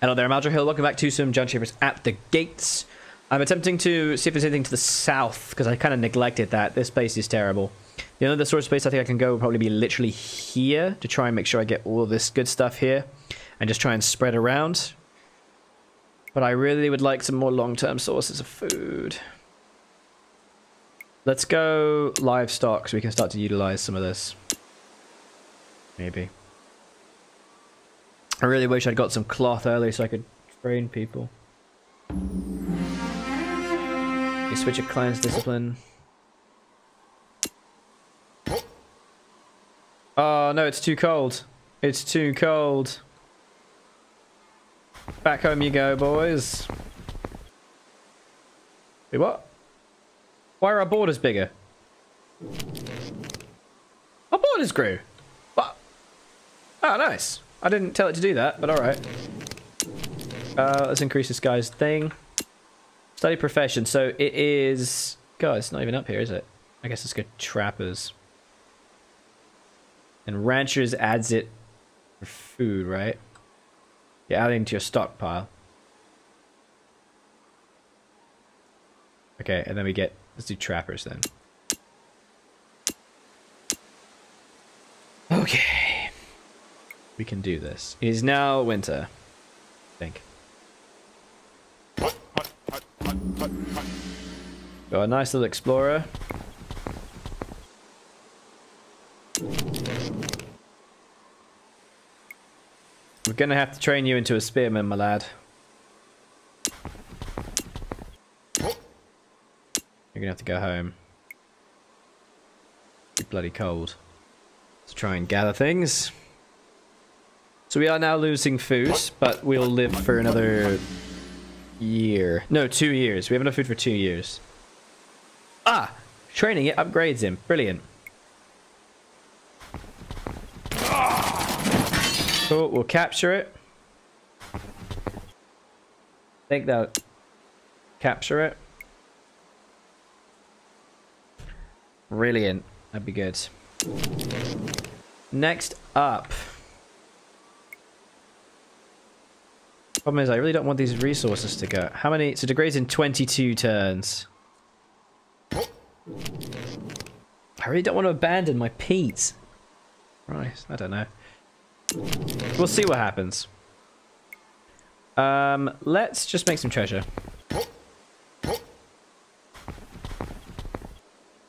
Hello there, I'm Hill. Welcome back to some Jon Shafer's at the gates. I'm attempting to see if there's anything to the south, because I kind of neglected that. This place is terrible. The only other sort of space I think I can go will probably be literally here to try and make sure I get all this good stuff here and just try and spread around. But I really would like some more long-term sources of food. Let's go livestock so we can start to utilize some of this. Maybe. I really wish I'd got some cloth early so I could train people. You switch a client's discipline. Oh no, it's too cold. It's too cold. Back home you go, boys. Wait, what? Why are our borders bigger? Our borders grew. What? Oh, nice. I didn't tell it to do that, but alright. Uh, let's increase this guy's thing. Study profession. So it is... God, it's not even up here, is it? I guess let's go trappers. And ranchers adds it for food, right? You're adding to your stockpile. Okay, and then we get... Let's do trappers then. Okay. We can do this. It is now winter. I think. Got a nice little explorer. We're gonna have to train you into a spearman, my lad. You're gonna have to go home. Be bloody cold. Let's try and gather things. So we are now losing food, but we'll live for another year. No, two years. We have enough food for two years. Ah! Training it upgrades him. Brilliant. Cool, we'll capture it. Take that. Capture it. Brilliant. That'd be good. Next up. Problem is, I really don't want these resources to go. How many? So degrades in 22 turns. I really don't want to abandon my Pete. Right, I don't know. We'll see what happens. Um, let's just make some treasure.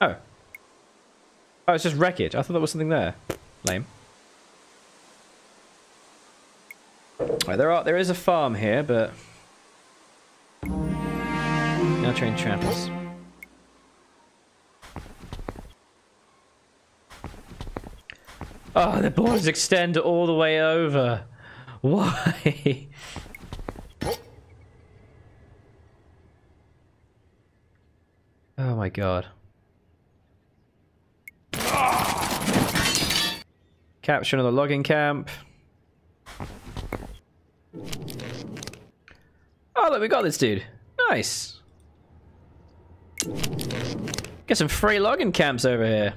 Oh. Oh, it's just wreckage. I thought there was something there. Lame. Right, there are there is a farm here, but now train trappers. Oh, ah, the borders extend all the way over. Why? oh my god. Capture another logging camp. Oh, look, we got this dude. Nice. Get some free logging camps over here.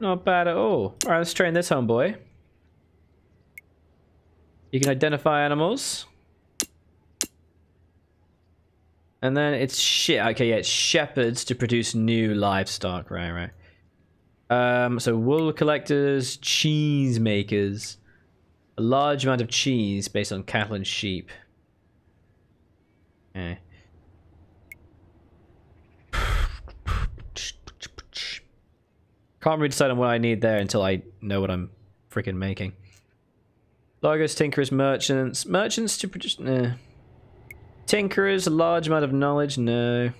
Not bad at all. Alright, let's train this homeboy. You can identify animals. And then it's shit. Okay, yeah, it's shepherds to produce new livestock. Right, right. Um, so wool collectors, cheese makers. A large amount of cheese based on cattle and sheep. Okay. Can't really decide on what I need there until I know what I'm freaking making. Logos, tinkerers, merchants. Merchants to produce... Nah. Tinkerers, a large amount of knowledge? No. I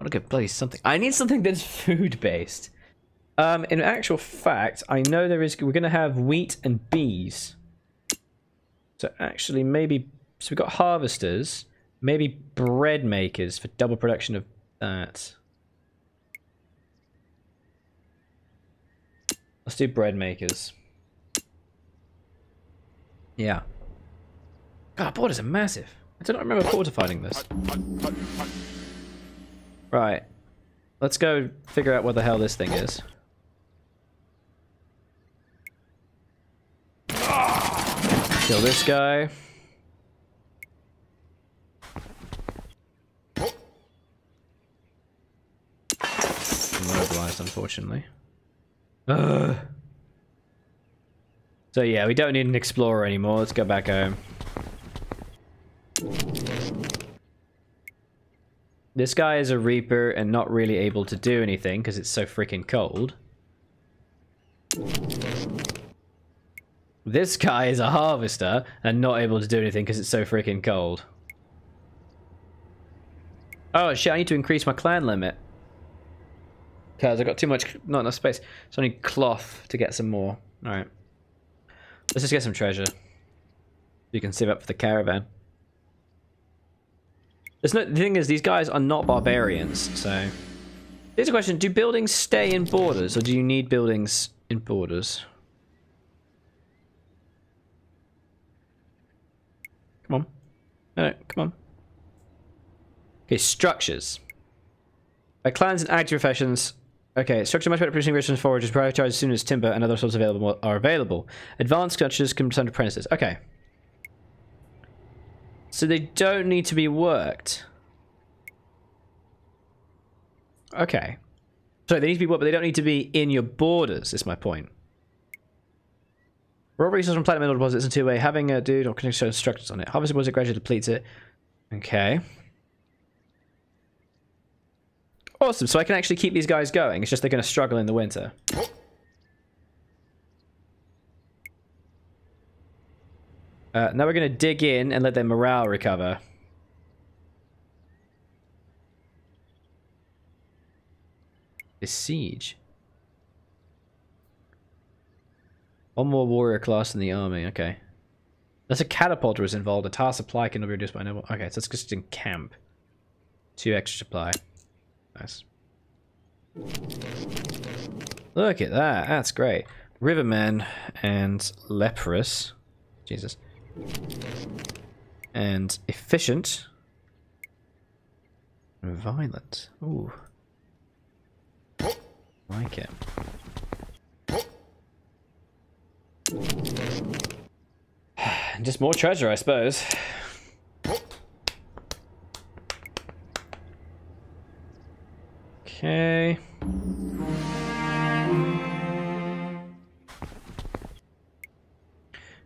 want to get bloody something. I need something that's food-based. Um, in actual fact, I know there is... We're going to have wheat and bees. So actually, maybe... So we've got harvesters. Maybe bread makers for double production of that. Let's do bread makers. Yeah. God, borders are massive. I don't remember fortifying this. Right. Let's go figure out what the hell this thing is. Kill this guy. Immobilized, unfortunately. Ugh. So yeah, we don't need an explorer anymore. Let's go back home. This guy is a reaper and not really able to do anything because it's so freaking cold. This guy is a harvester and not able to do anything because it's so freaking cold. Oh shit, I need to increase my clan limit. Because I've got too much, not enough space. So I need cloth to get some more. Alright. Let's just get some treasure. You can save up for the caravan. There's no, the thing is, these guys are not barbarians, so... Here's a question, do buildings stay in borders, or do you need buildings in borders? Come on. No, come on. Okay, structures. By clans and active professions, Okay, structure much better producing and forage prioritized as soon as timber and other sources available are available. Advanced structures can send apprentices. Okay. So they don't need to be worked. Okay. So they need to be worked, but they don't need to be in your borders, is my point. Raw resources from platinum mineral deposits in two-way. Having a dude or connection structures on it. Harvest deposit gradually depletes it. Okay. Awesome, so I can actually keep these guys going. It's just they're going to struggle in the winter. Uh, now we're going to dig in and let their morale recover. This siege. One more warrior class in the army, okay. That's a catapulter is involved. A task supply can be reduced by no. Okay, so it's just in camp. Two extra supply. Nice. Look at that. That's great. Riverman and Leprous. Jesus. And Efficient. Violent. Ooh. Like it. Just more treasure, I suppose. Okay.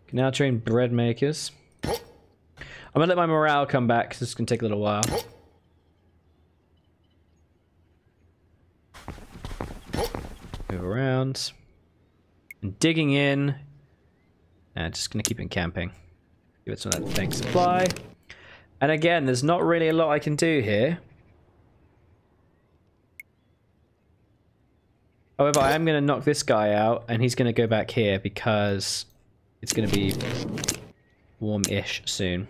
Can now train bread makers. I'm gonna let my morale come back because this can take a little while. Move around. And digging in. And just gonna keep it camping. Give it some of that thanks supply. And again, there's not really a lot I can do here. However, I am going to knock this guy out, and he's going to go back here because it's going to be warm-ish soon.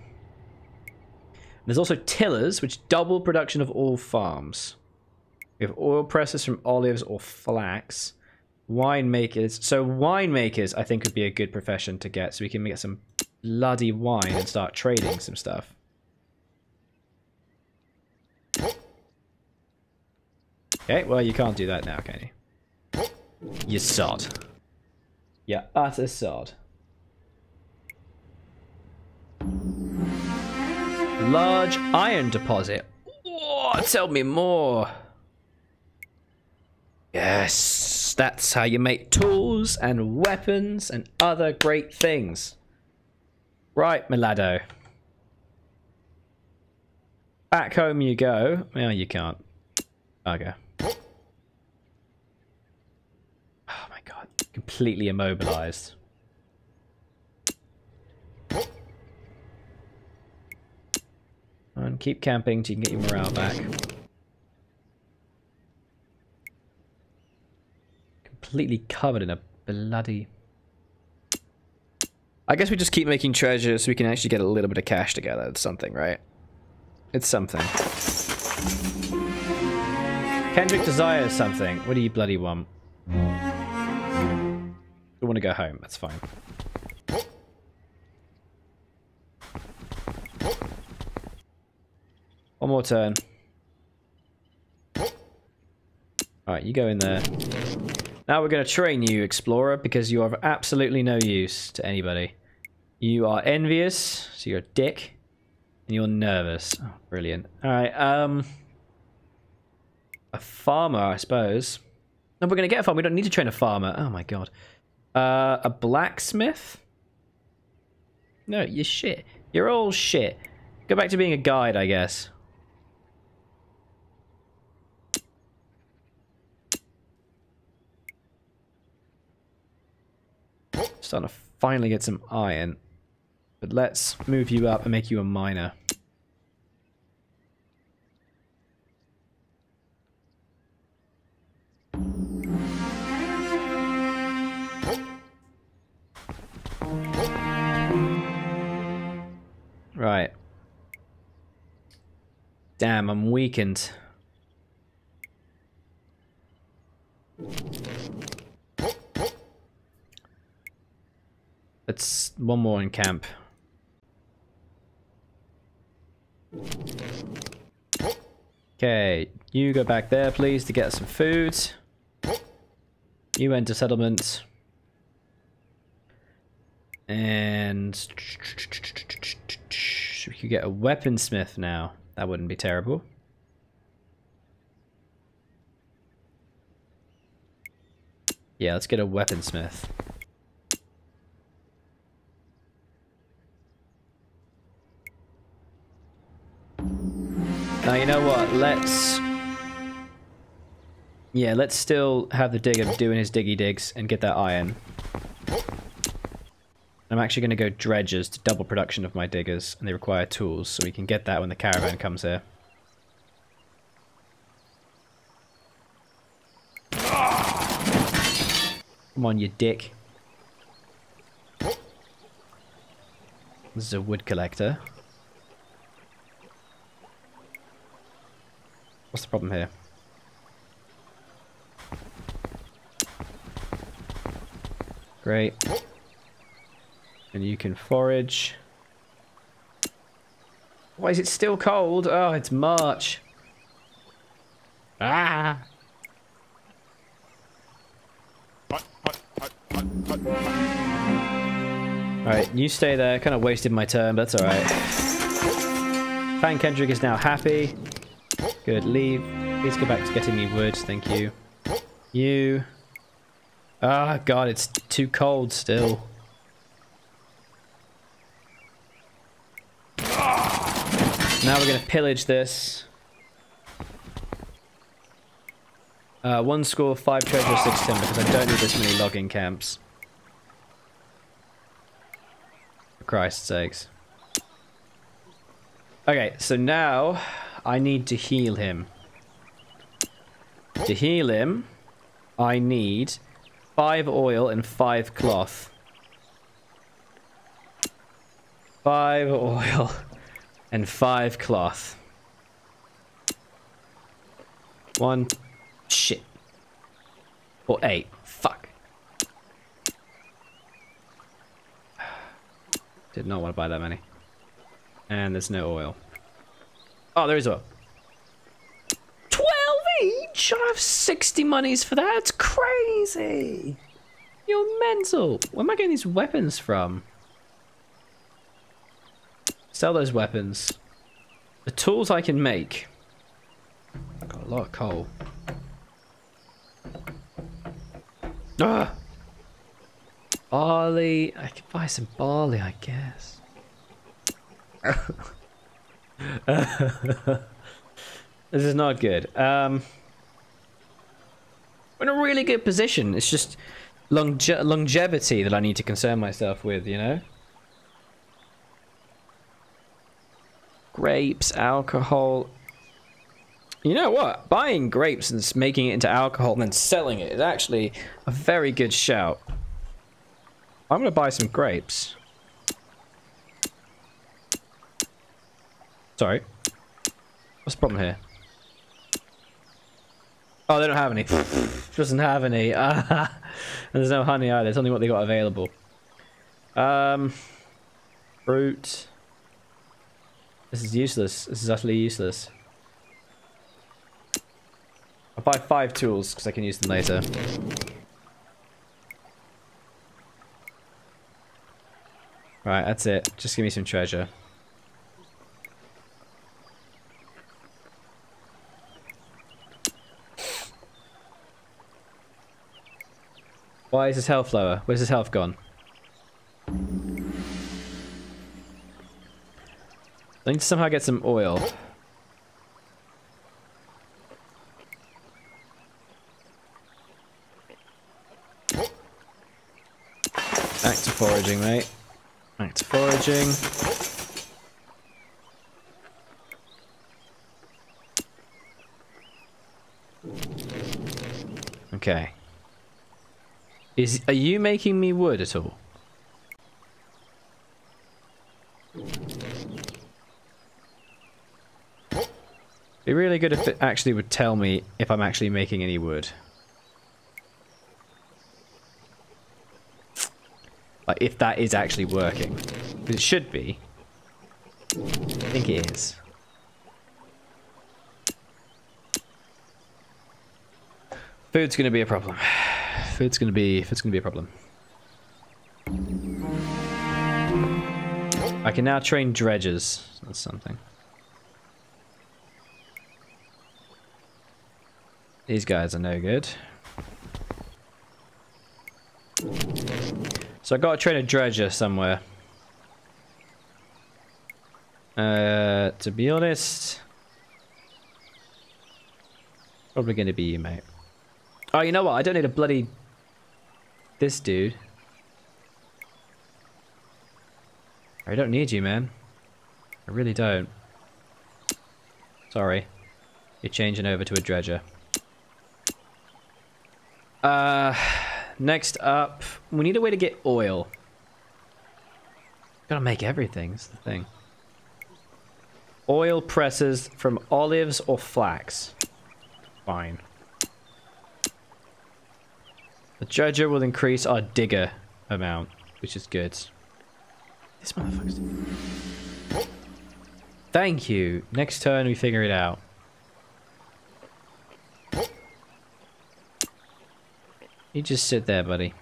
There's also tillers, which double production of all farms. We have oil presses from olives or flax. Winemakers. So winemakers, I think, would be a good profession to get, so we can get some bloody wine and start trading some stuff. Okay, well, you can't do that now, can you? You sod. Yeah, utter sod. Large iron deposit. Oh, tell me more. Yes, that's how you make tools and weapons and other great things. Right, Milado. Back home you go. Well, you can't. Okay. Oh my god. Completely immobilized. And keep camping so you can get your morale back. Completely covered in a bloody... I guess we just keep making treasure so we can actually get a little bit of cash together. It's something, right? It's something. Kendrick desires something. What do you bloody want? We want to go home. That's fine. One more turn. Alright, you go in there. Now we're going to train you, Explorer, because you are of absolutely no use to anybody. You are envious, so you're a dick. And you're nervous. Oh, brilliant. Alright, um... A farmer, I suppose. No, we're going to get a farmer. We don't need to train a farmer. Oh my god. Uh, a blacksmith? No, you're shit. You're all shit. Go back to being a guide, I guess. Starting to finally get some iron. But let's move you up and make you a miner. Right. Damn, I'm weakened. Let's one more in camp. Okay, you go back there, please, to get some food. You enter settlement. And we could get a weaponsmith now. That wouldn't be terrible. Yeah, let's get a weaponsmith. Now, you know what? Let's... Yeah, let's still have the digger doing his diggy digs and get that iron. I'm actually going to go dredgers to double production of my diggers, and they require tools, so we can get that when the caravan comes here. Come on, you dick. This is a wood collector. What's the problem here? Great. And you can forage. Why is it still cold? Oh, it's March. Ah! Alright, you stay there. Kind of wasted my turn, but that's alright. Fan Kendrick is now happy. Good, leave. Please go back to getting me wood, thank you. You. Ah, oh, God, it's too cold still. Now we're going to pillage this. Uh, one score, five treasure, six timber, because I don't need this many logging camps. For Christ's sakes. Okay, so now I need to heal him. To heal him, I need five oil and five cloth. Five oil and five cloth. One. Shit. Or eight. Fuck. Did not want to buy that many. And there's no oil. Oh, there is oil. 12 each? I have 60 monies for that. It's crazy. You're mental. Where am I getting these weapons from? Sell those weapons. The tools I can make. I've got a lot of coal. Ah! Barley. I could buy some barley, I guess. this is not good. Um, we're in a really good position. It's just longe longevity that I need to concern myself with, you know? Grapes, alcohol. You know what? Buying grapes and making it into alcohol and then selling it is actually a very good shout. I'm going to buy some grapes. Sorry. What's the problem here? Oh, they don't have any. Doesn't have any. and there's no honey either. It's only what they got available. Um, fruit. This is useless. This is utterly useless. I'll buy five tools because I can use them later. Right, that's it. Just give me some treasure. Why is his health lower? Where's his health gone? I need to somehow get some oil. Back to foraging, mate. Back to foraging. Okay. Is are you making me wood at all? Be really good if it actually would tell me if I'm actually making any wood. Like, if that is actually working. Because it should be. I think it is. Food's gonna be a problem. Food's gonna be... Food's gonna be a problem. I can now train dredges. That's something. These guys are no good. So I got to train a dredger somewhere. Uh, to be honest, probably going to be you, mate. Oh, you know what? I don't need a bloody this dude. I don't need you, man. I really don't. Sorry. You're changing over to a dredger. Uh, next up, we need a way to get oil. Gotta make everything, is the thing. Oil presses from olives or flax. Fine. The dredger will increase our digger amount, which is good. This motherfucker's... Thank you. Next turn we figure it out. You just sit there, buddy.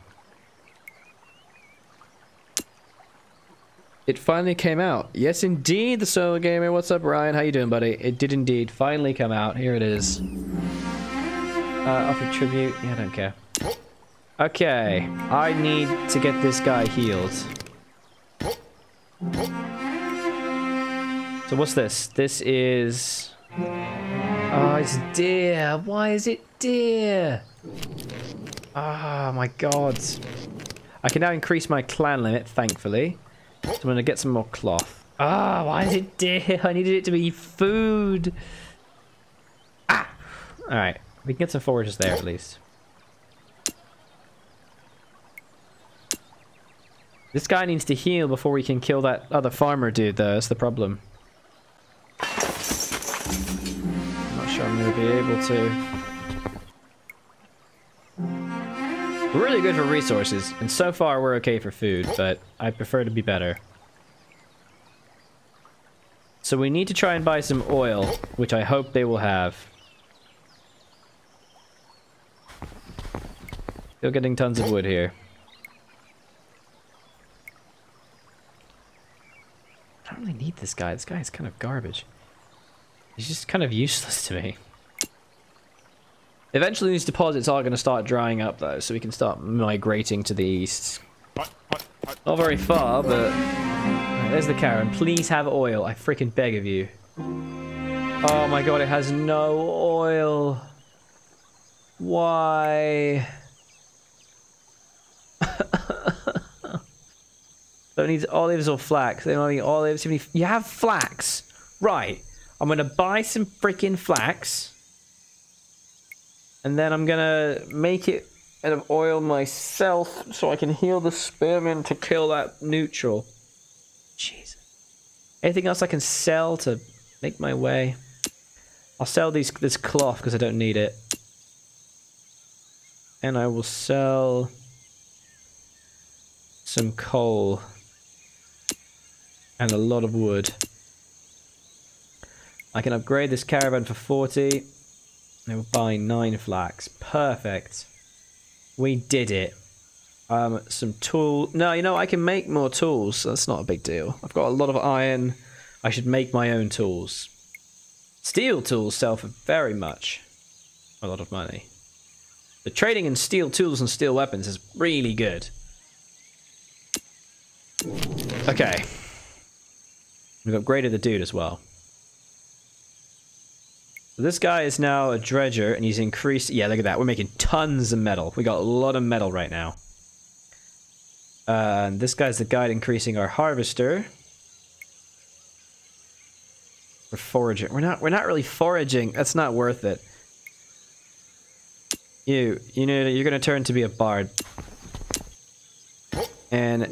It finally came out. Yes, indeed, the Solo Gamer. What's up, Ryan? How you doing, buddy? It did indeed finally come out. Here it is. Uh, offer tribute. Yeah, I don't care. Okay, I need to get this guy healed. So what's this? This is... Oh, it's deer. Why is it deer? Ah, oh, my god. I can now increase my clan limit, thankfully. So I'm going to get some more cloth. Ah, oh, why is it deer? I needed it to be food. Ah! Alright, we can get some forages there at least. This guy needs to heal before we can kill that other farmer dude, though. That's the problem. I'm not sure I'm going to be able to. We're really good for resources, and so far we're okay for food, but I prefer to be better. So we need to try and buy some oil, which I hope they will have. Still getting tons of wood here. Don't really need this guy. This guy is kind of garbage. He's just kind of useless to me. Eventually these deposits are going to start drying up though, so we can start migrating to the east. Not very far, but... There's the Karen. Please have oil. I freaking beg of you. Oh my god, it has no oil. Why? Don't need olives or flax. They don't need olives. You have flax. Right. I'm going to buy some freaking flax. And then I'm gonna make it out of oil myself so I can heal the spearman to kill that neutral. Jesus. Anything else I can sell to make my way? I'll sell these this cloth because I don't need it. And I will sell some coal and a lot of wood. I can upgrade this caravan for 40. They will buy nine flax. Perfect. We did it. Um, some tool. No, you know I can make more tools. That's not a big deal. I've got a lot of iron. I should make my own tools. Steel tools sell for very much a lot of money. The trading in steel tools and steel weapons is really good. Okay. We've upgraded the dude as well. So this guy is now a dredger and he's increased. Yeah, look at that. We're making tons of metal. We got a lot of metal right now. Uh, and this guy's the guide increasing our harvester. We're foraging. We're not. We're not really foraging. That's not worth it. You, you know, you're gonna turn to be a bard, and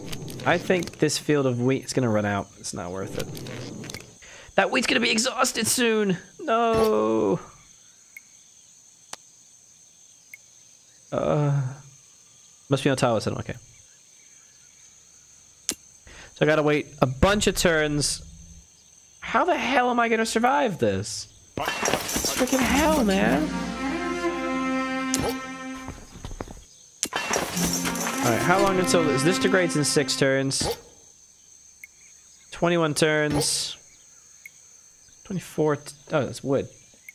I think this field of wheat is gonna run out. It's not worth it. That wheat's gonna be exhausted soon. No. Uh, must be on tower setting. Okay. So I gotta wait a bunch of turns. How the hell am I gonna survive this? It's freaking hell, man. How long until this? This degrades in six turns. 21 turns. 24. Oh, that's wood.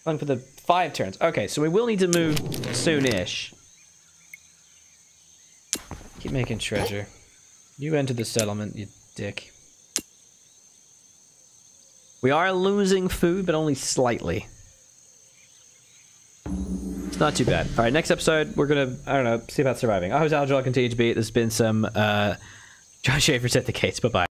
Long for the five turns. Okay, so we will need to move soon-ish. Keep making treasure. You enter the settlement, you dick. We are losing food, but only slightly. It's not too bad. All right, next episode, we're gonna, I don't know, see about surviving. I hope Aljo continue to beat. There's been some, uh, Jon Shafer's At The Gates. Bye-bye.